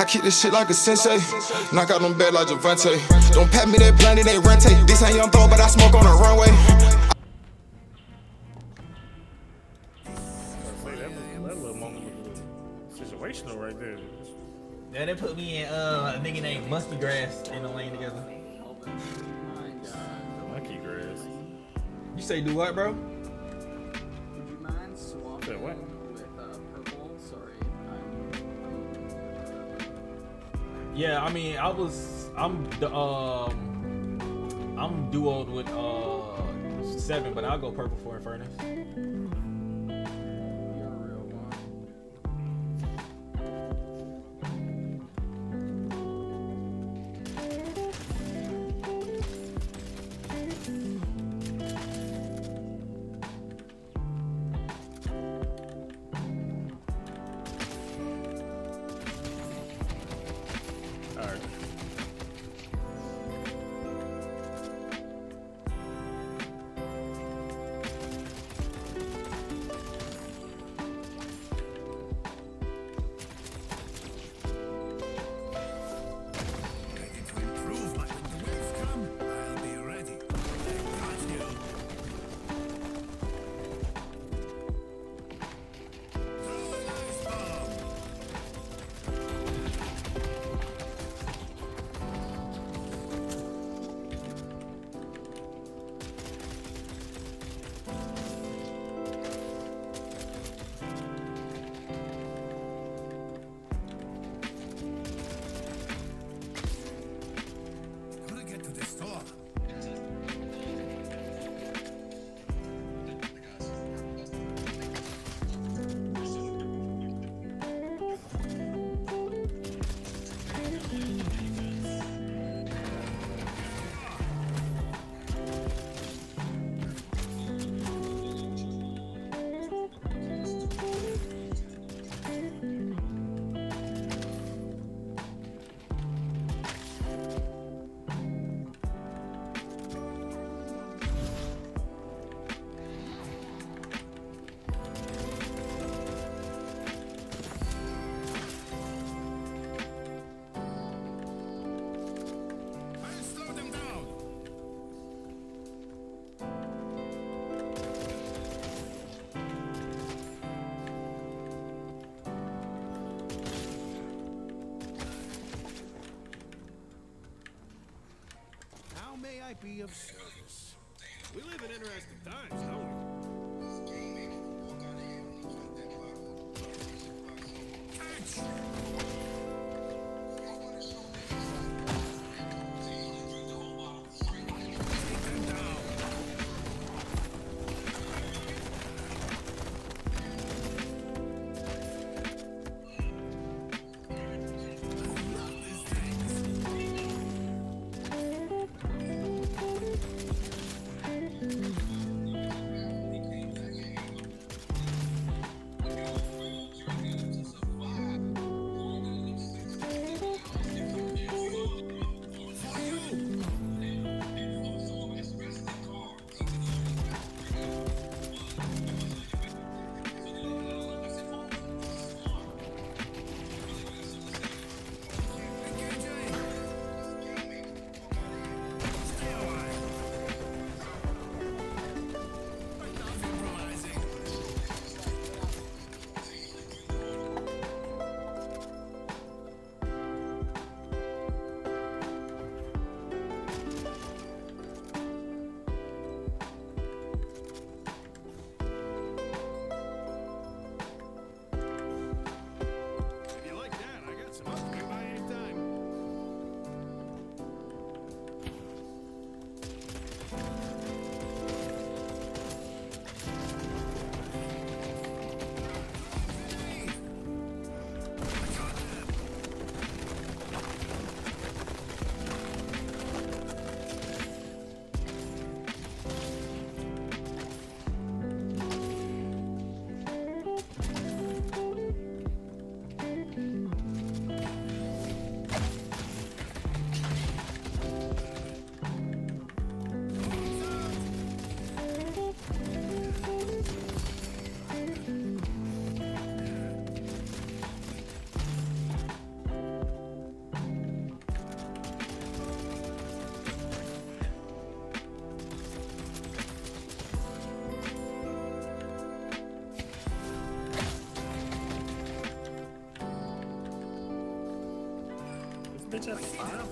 I keep this shit like a sensei. Knock out them bad like Javante. Don't pat me that blunt, it ain't rente. This ain't young throw, but I smoke on the runway. That, little- moment situational right there. Yeah, they put me and uh, a nigga named Musky Grass in the lane together. Monkey grass. You say do what, bro? Would you mind swapping Say what? Yeah, I mean, I was, I'm um, I'm duoed with uh seven, but I'll go purple for Infernus. Be of Bitch at?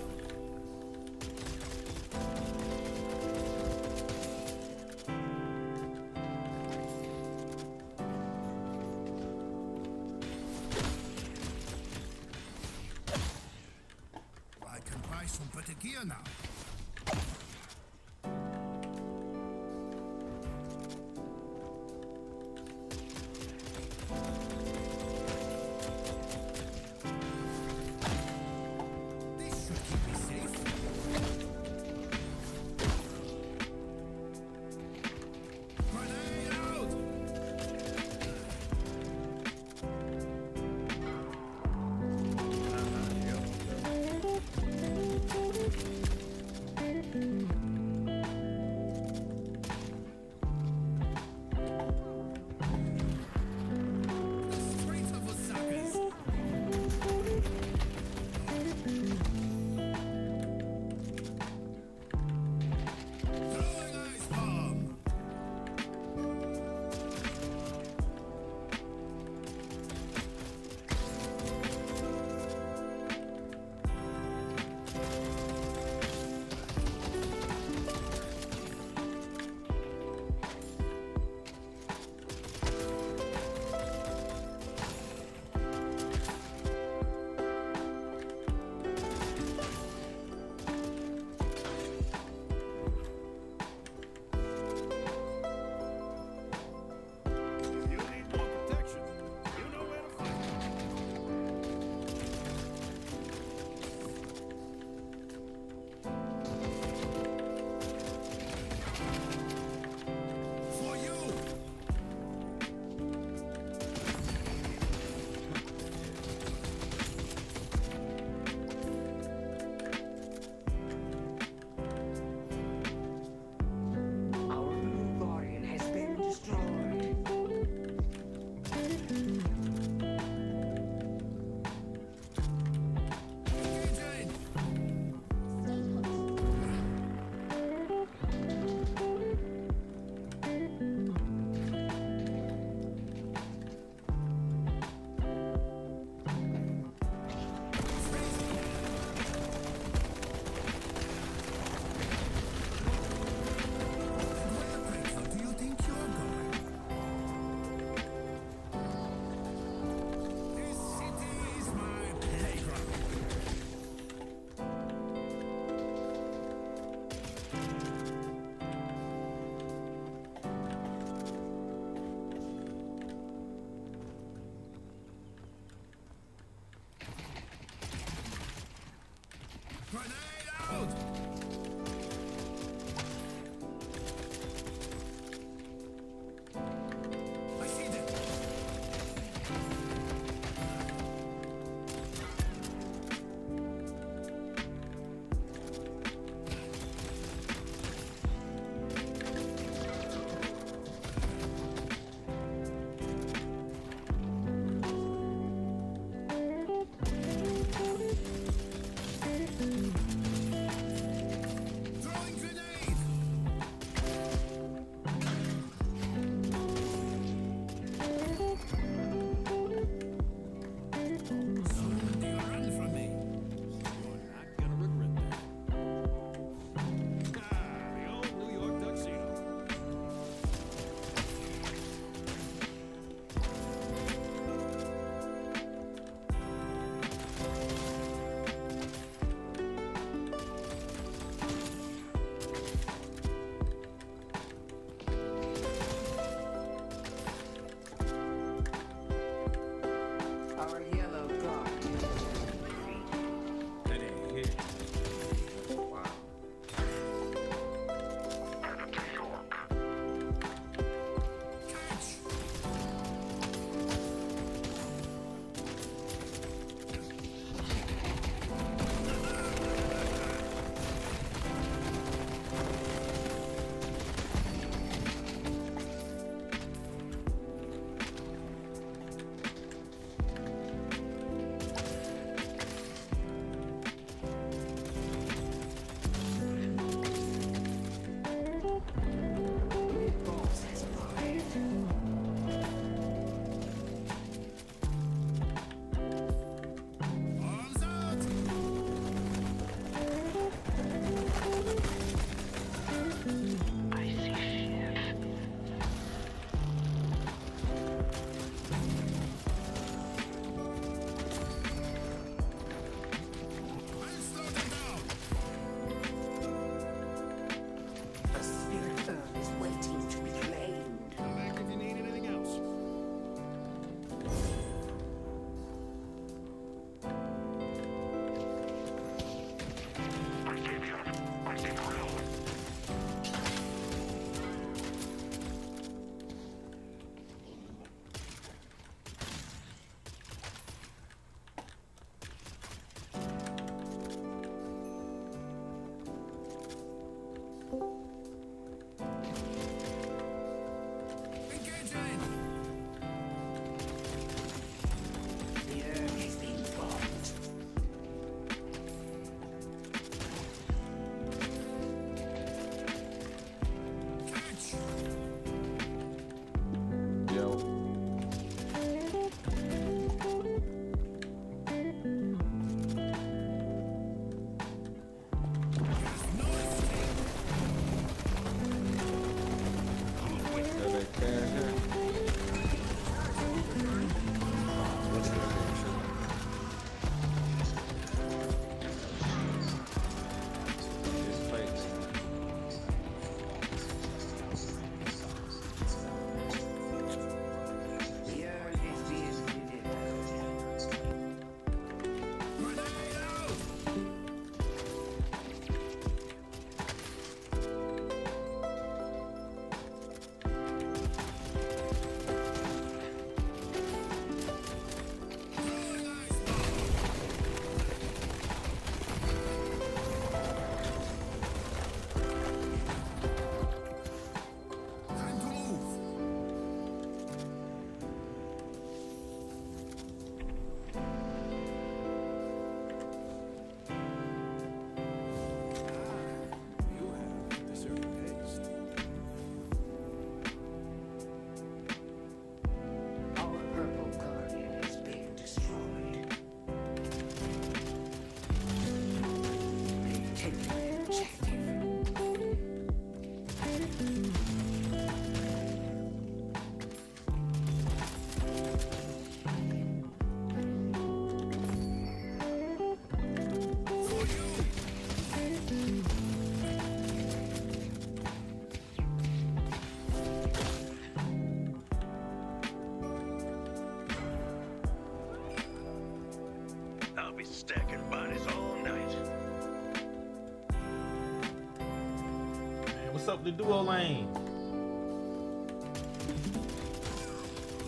the duo lane.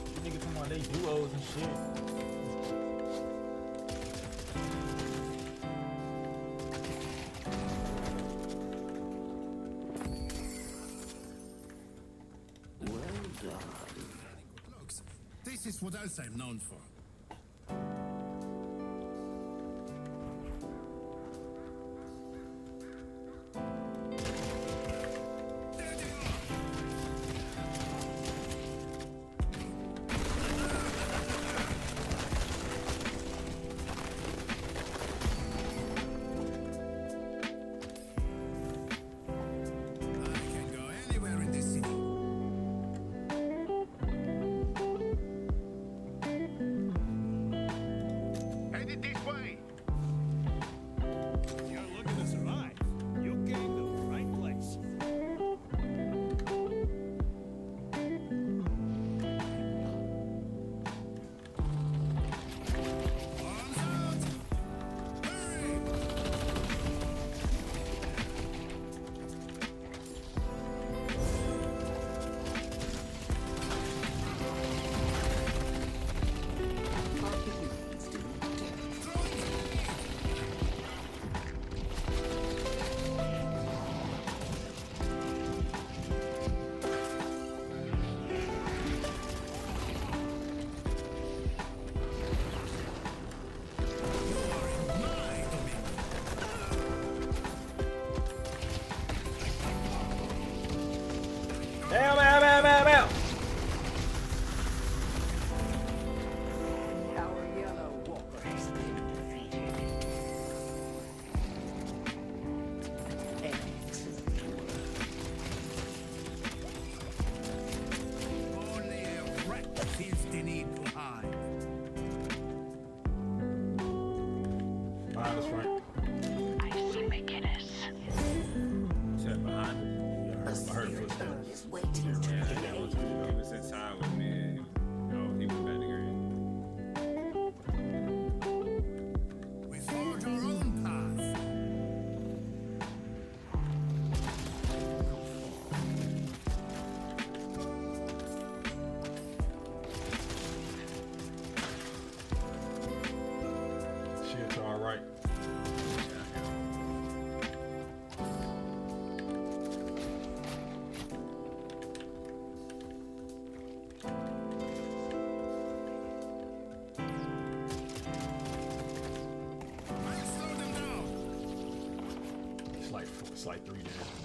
These niggas they duos and shit. Well done. This is what else I'm known for. slide three days.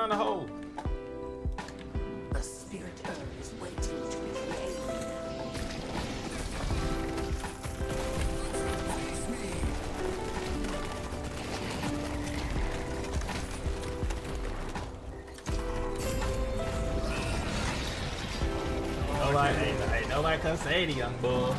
find the hole. The spirit is waiting to be Nobody, nobody can say the young bull.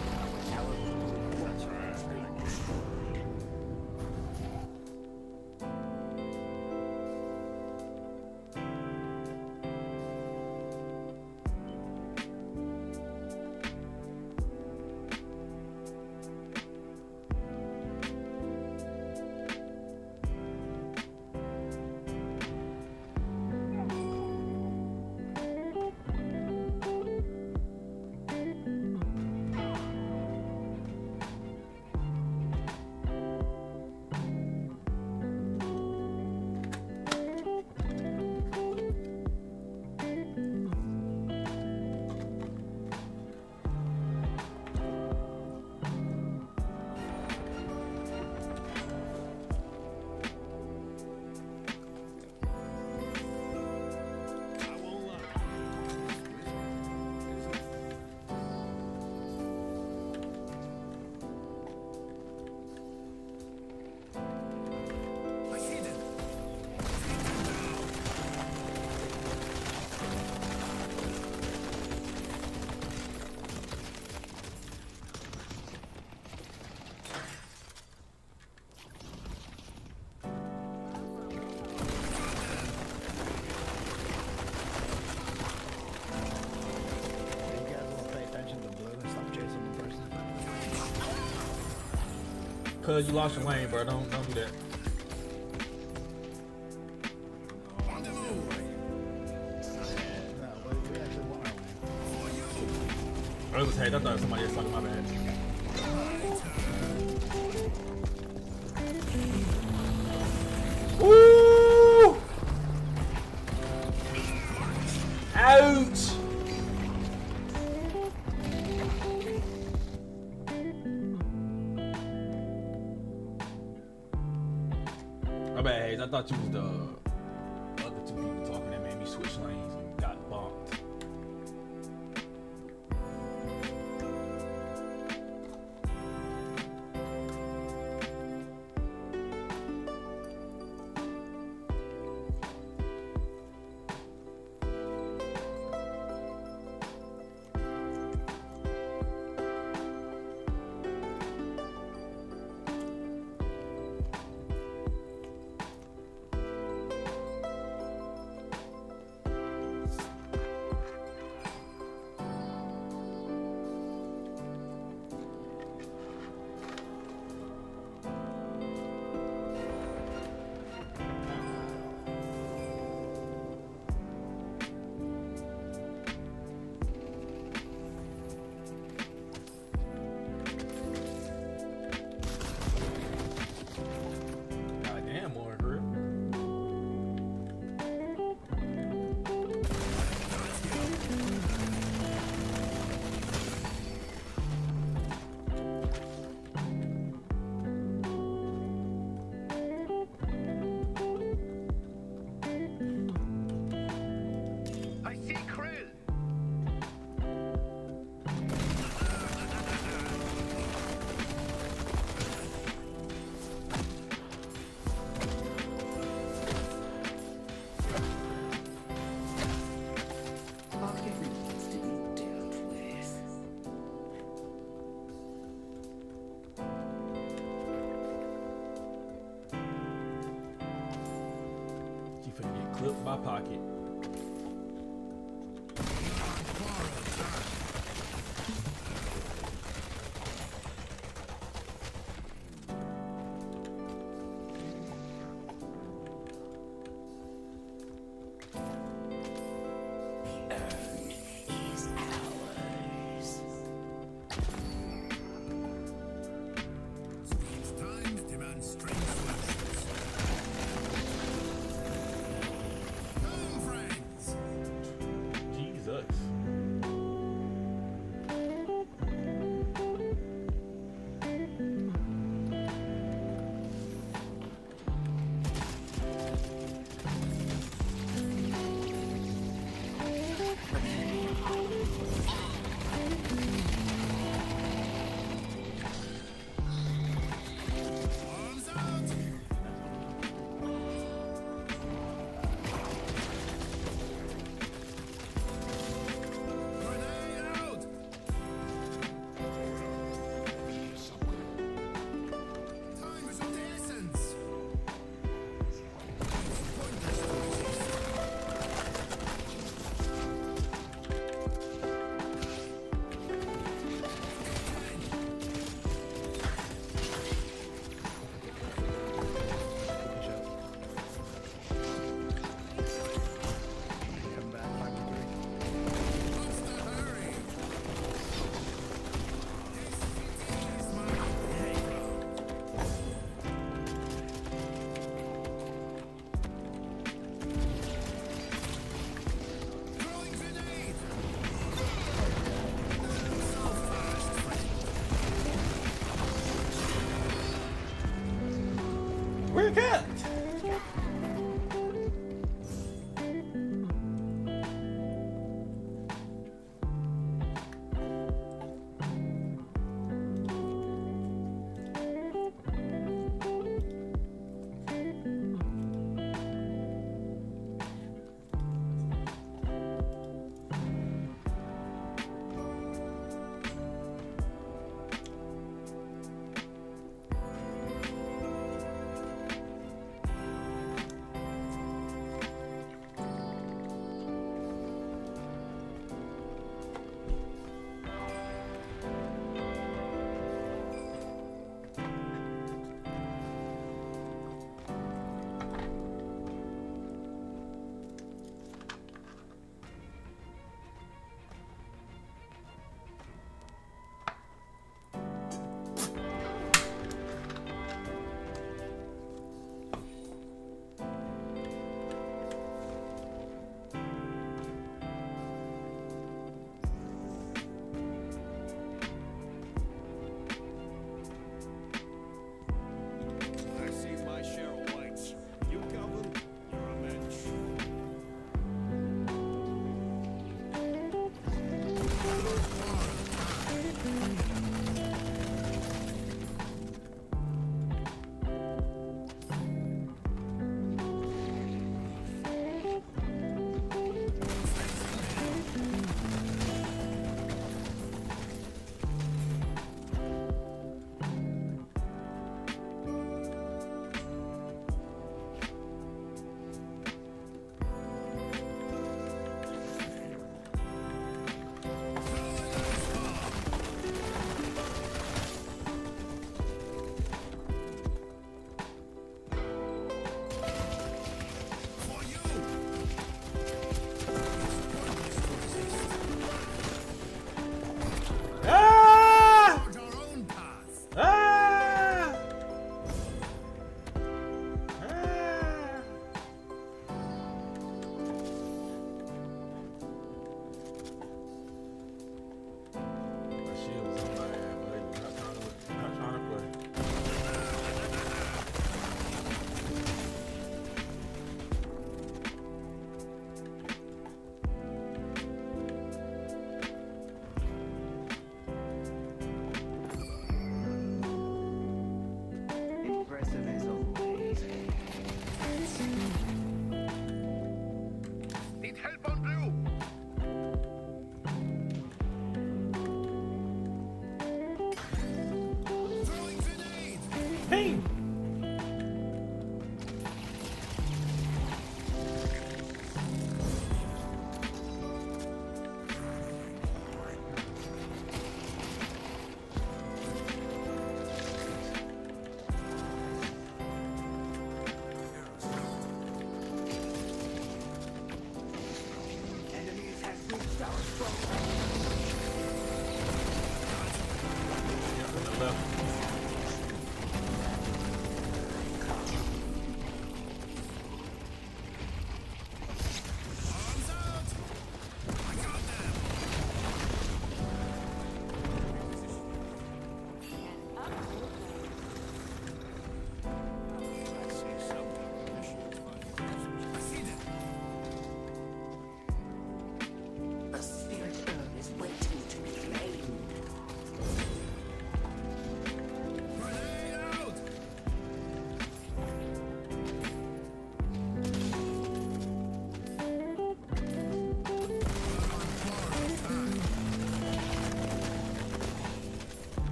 cuz you lost your lane, bro. Don't don't do that.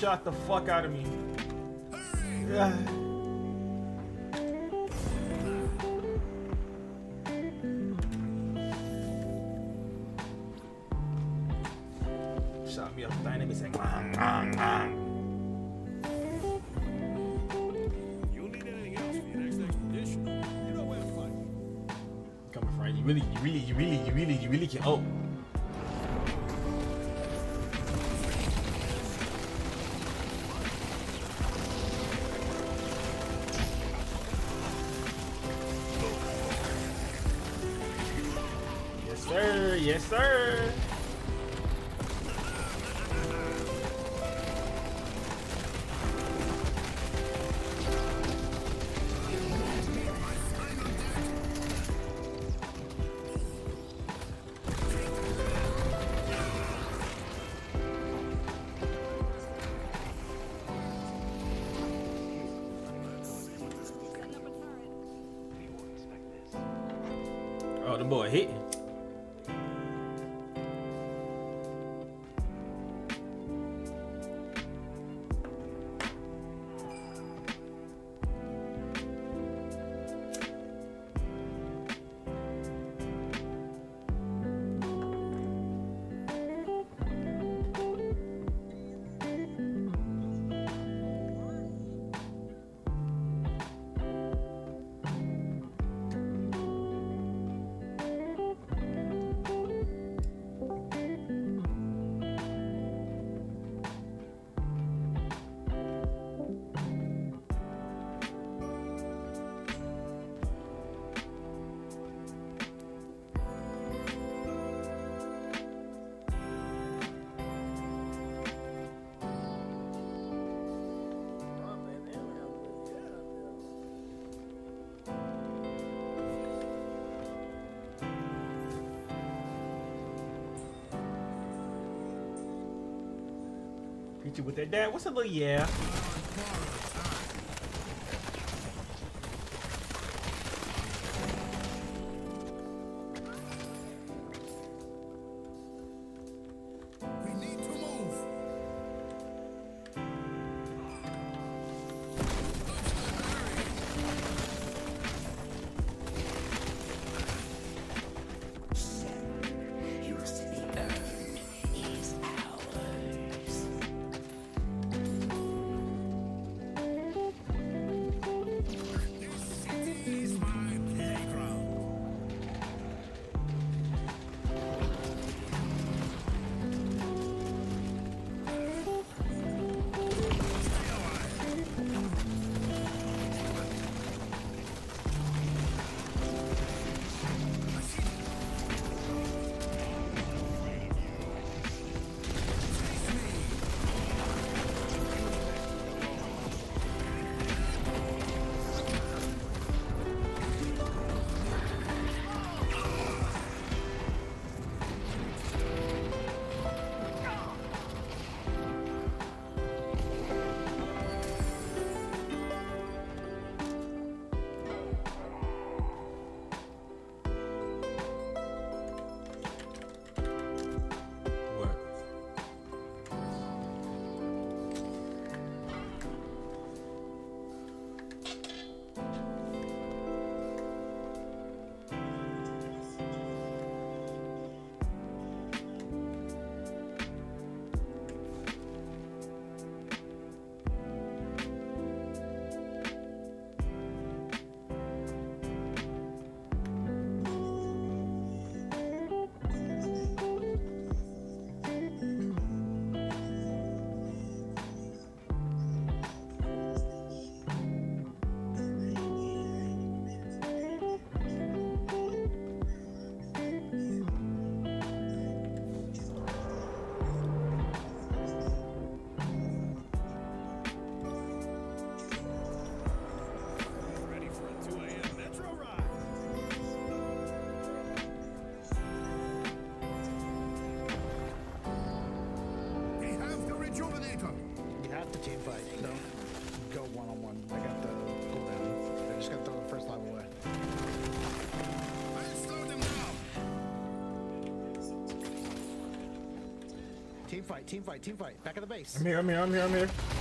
shot the fuck out of me. Yeah. Shot me up dynamite, saying, wang, wang, wang. You really, you really, you really, you really, you really can. Oh. yes sir. you with that. Dad, what's a little yeah? fight, team fight, team fight. Back at the base. I'm here, I'm here, I'm here, I'm here.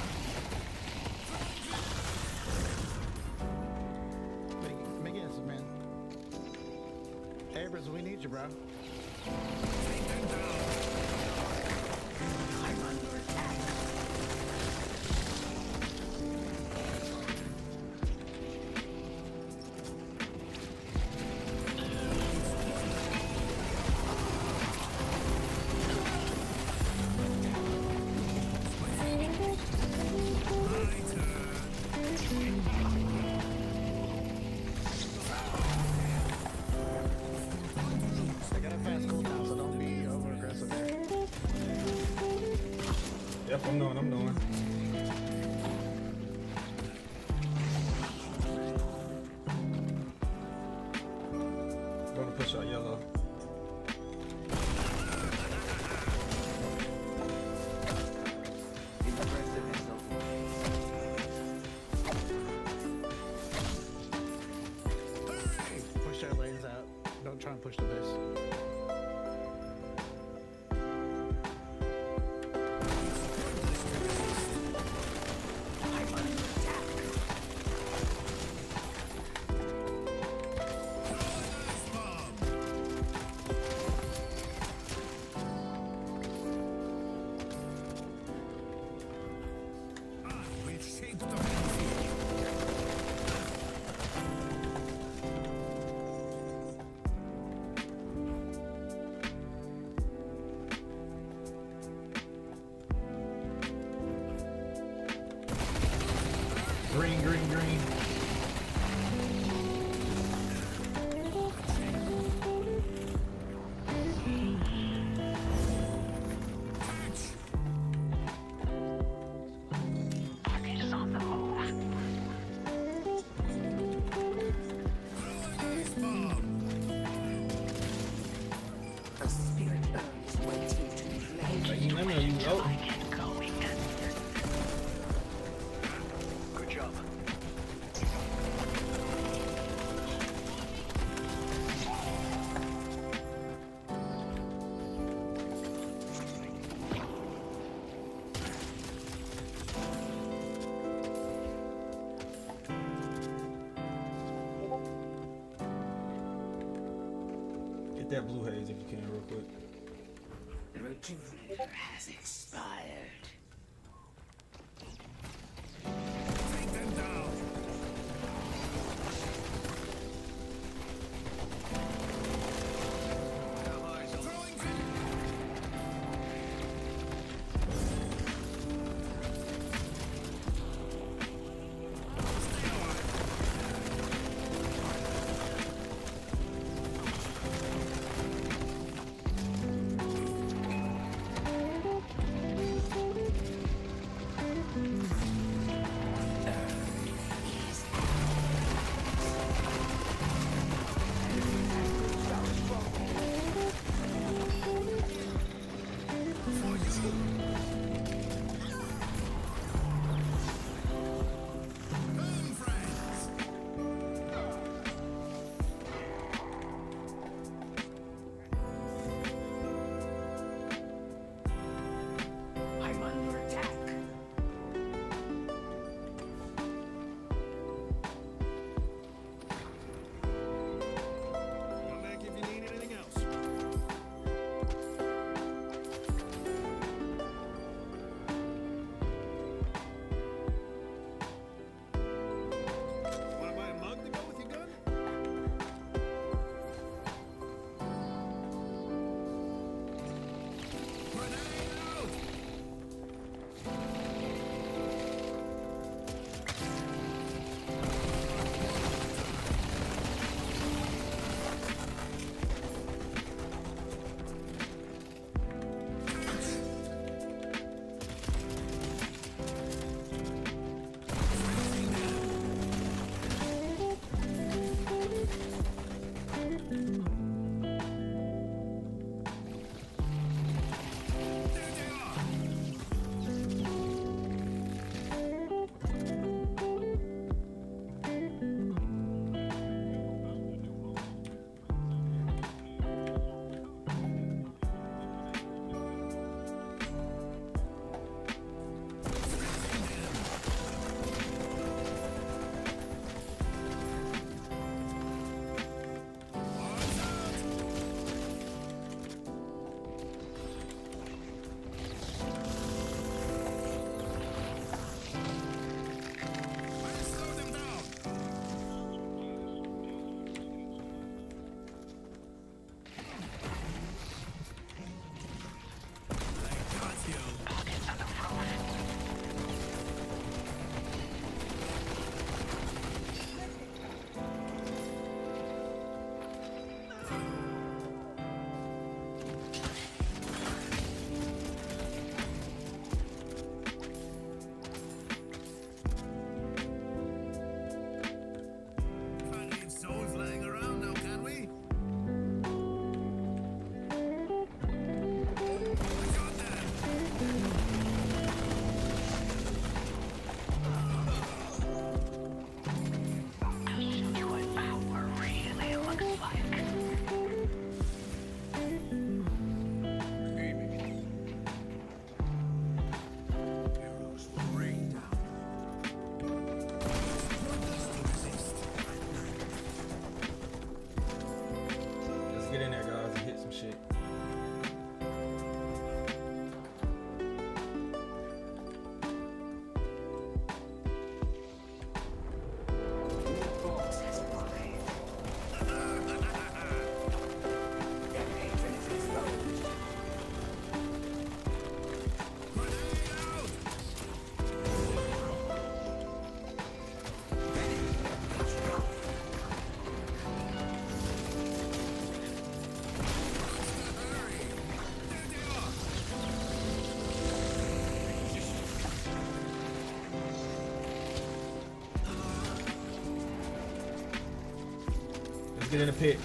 that blue haze if you get in the pit